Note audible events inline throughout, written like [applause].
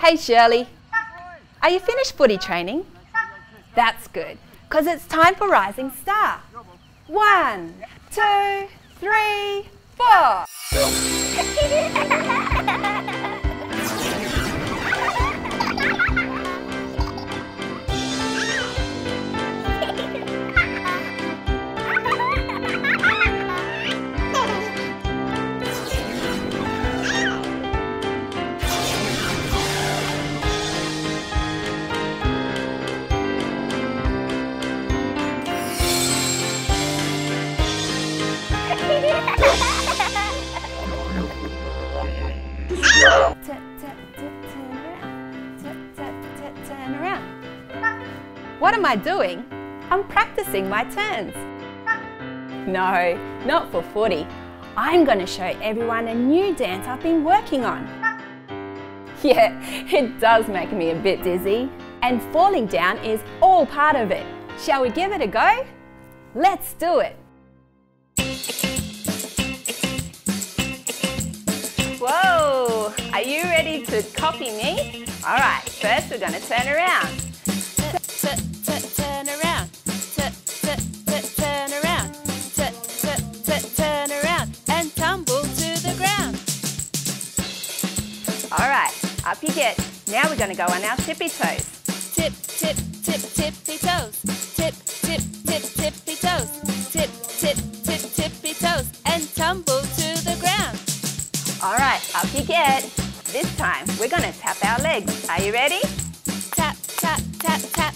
Hey Shirley, are you finished footy training? That's good, because it's time for Rising Star. One, two, three, four. [laughs] Turn around. What am I doing? I'm practicing my turns. No, not for footy. I'm going to show everyone a new dance I've been working on. Yeah, it does make me a bit dizzy. And falling down is all part of it. Shall we give it a go? Let's do it. Are you ready to copy me? All right, first we're going to turn around. Turn around. Turn around. Turn around and tumble to the ground. All right, up you get. Now we're going to go on our tippy toes. Tip, tip, tip, tippy toes. Tip, tip, tip, tippy toes. Tip, tip, tip, tippy toes and tumble to the ground. All right, up you get. This time we're going to tap our legs. Are you ready? Tap, tap, tap, tap.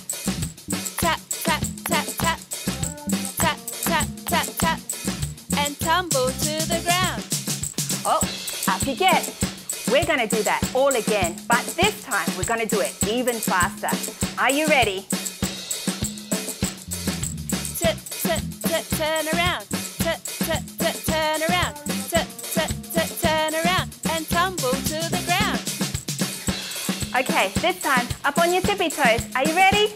Tap, tap, tap, tap. Tap, tap, tap, tap. And tumble to the ground. Oh, up you get. We're going to do that all again, but this time we're going to do it even faster. Are you ready? Tip, tip, tip, turn around. Turn around. Okay, this time up on your tippy toes. Are you ready?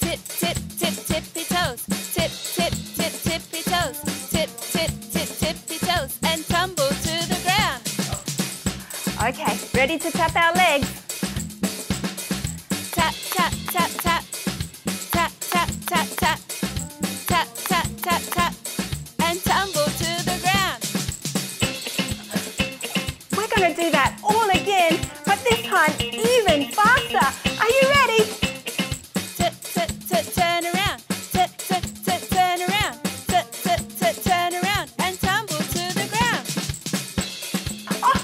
Tip, tip, tip, tippy toes. Tip, tip, tip, tippy toes. Tip, tip, tip, tippy toes and tumble to the ground. Okay, ready to tap our legs? Tap, tap, tap, tap. Tap, tap, tap, tap. Tap, tap, tap, tap. And tumble to the ground. We're going to do that all again, but this time even faster. Are you ready? Tip, tip, tip, turn around. Tip, tip, tip, turn around. Tip, tip, tip, turn around and tumble to the ground. Oh,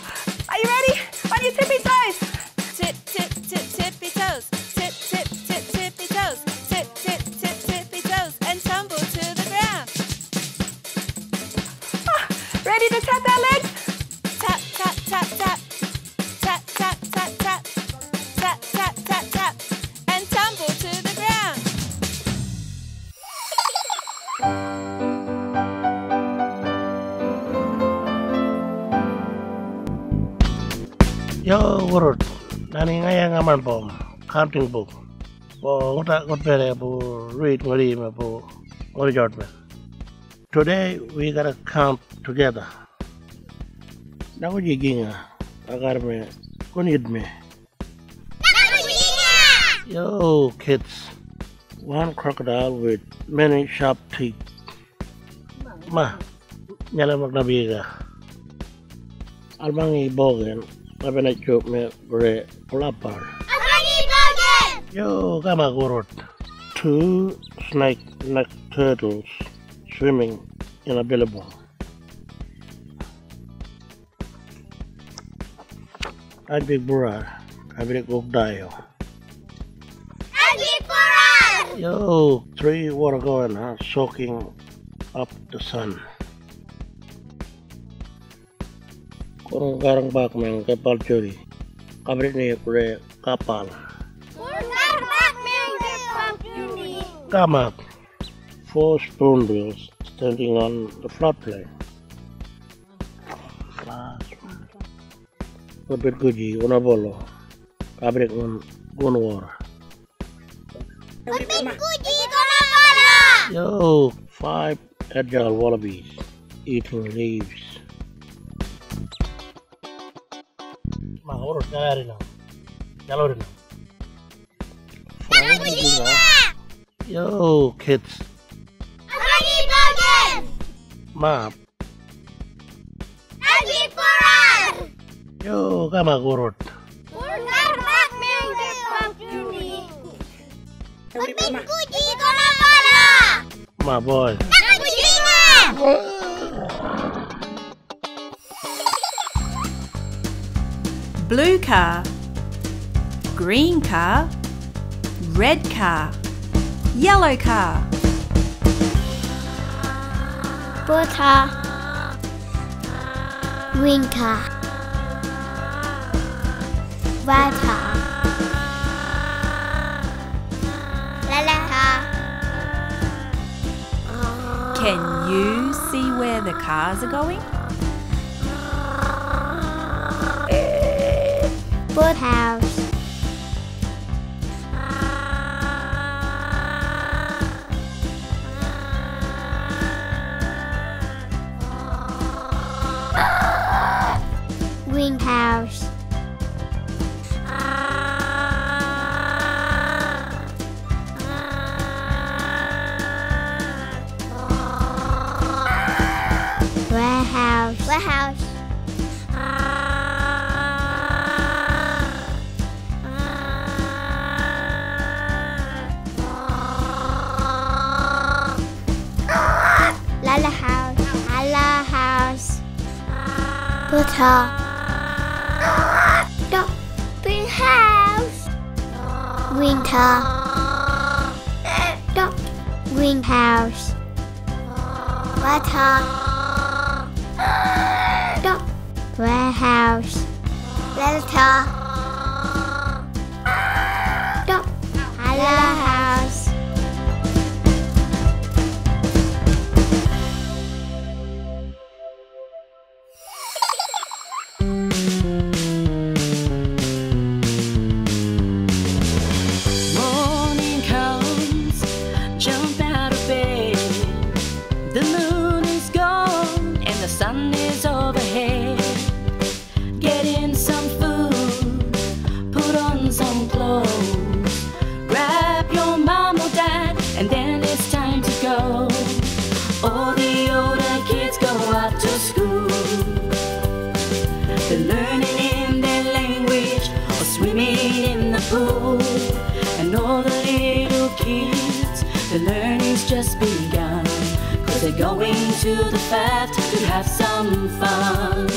are you ready? On your tippy toes. Tip, tip, tip, tippy toes. Tip, tip, tip, tippy toes. Tip, tip, tip, tippy toes and tumble to the ground. Oh, ready to tap our legs? Yo, urut. Nani ngaya ngaman pom. Counting book. Po ngota ngot pere po read ngori me po ngori jot me. Today we gotta count together. Nago jiginga. Agar me kunid me. Yo, kids. One crocodile with many sharp teeth. Ma, nyala magnabiga. Albangi bogen. Mabe na chup me bre kulapar. Yo, kama gurut. Two snake neck turtles swimming in a billabong. I'd big bura. I'd big dayo. Yo, three water going, huh? Soaking up the sun. Ungarang bakmeng kapal juri. Kamrit ni kure kapal. Ungar bakmeng kapal juri. Kamak. Four stone wheels standing on the flat plane. Kapit kuji una bolo. Kabrik un gunwar Kapit kuji una bolo. Yo, five agile wallabies eating leaves. நான் ஒரு யாரினா Yo, kids. Ugly Bogan! Ma. Ugly Porar! Yo, kama gurut. Burgar Batman ke Pangkuni. Pemikku di Kolabala! Ma boy. Blue car, green car, red car, yellow car. Green car. Red car. Lala car. Can you see where the cars are going? Boat house. Greenhouse. Warehouse. Warehouse. Butter. Dog. Green house. Winter. Dog. Greenhouse. Water. Dog. Warehouse. Letter. And all the little kids, the learning's just begun. Cause they're going to the FaFT to have some fun.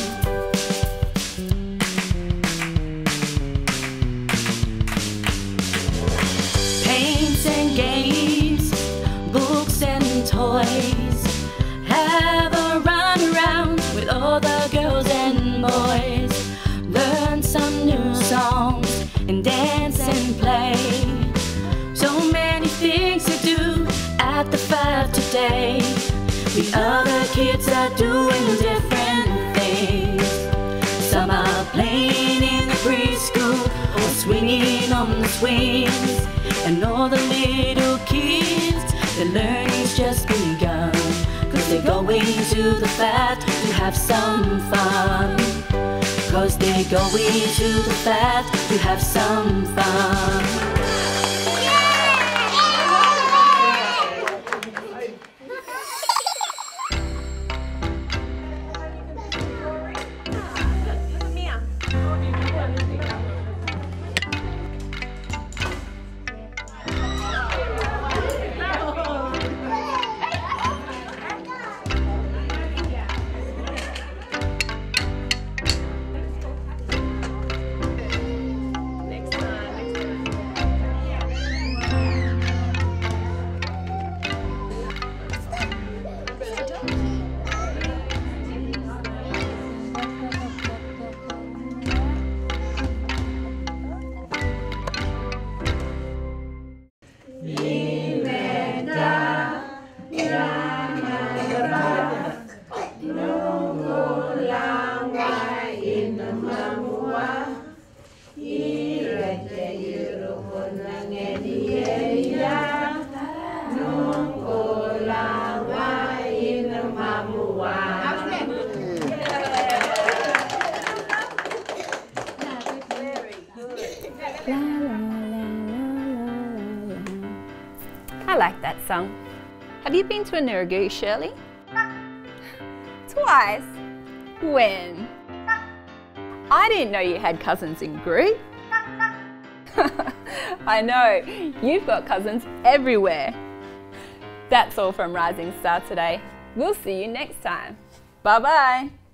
Paints and games, books and toys. The other kids are doing different things. Some are playing in the preschool or swinging on the swings. And all the little kids, their learning's just begun. Cause they're going to the FaFT to have some fun. Cause they're going to the FaFT to have some fun. Have you been to Angurugu, Shirley? [laughs] Twice? When? I didn't know you had cousins in Groote. [laughs] I know, you've got cousins everywhere. That's all from Rising Star today. We'll see you next time. Bye bye.